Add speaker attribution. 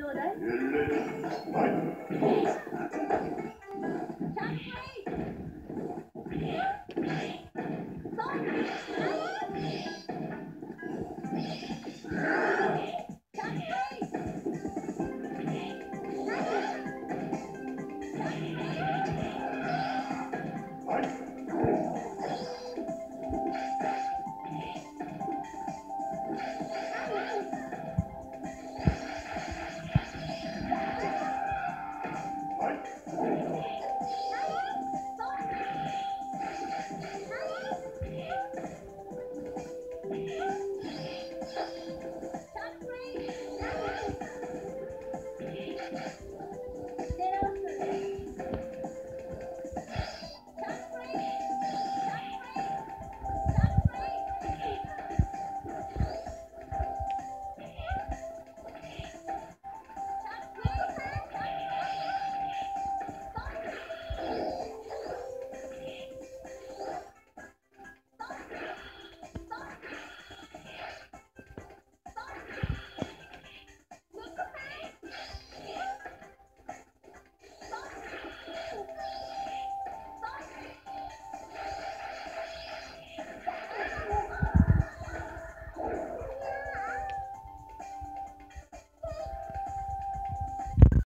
Speaker 1: Feel it, eh?